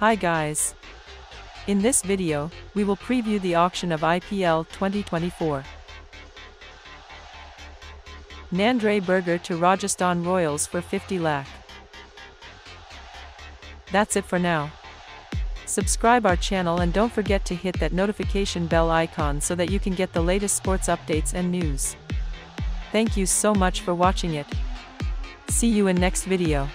Hi guys. In this video, we will preview the auction of IPL 2024. Nandre Burger to Rajasthan Royals for 50 lakh. That's it for now. Subscribe our channel and don't forget to hit that notification bell icon so that you can get the latest sports updates and news. Thank you so much for watching it. See you in next video.